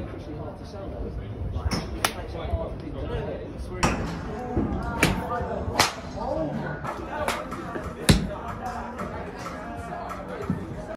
it's going hard to sell those.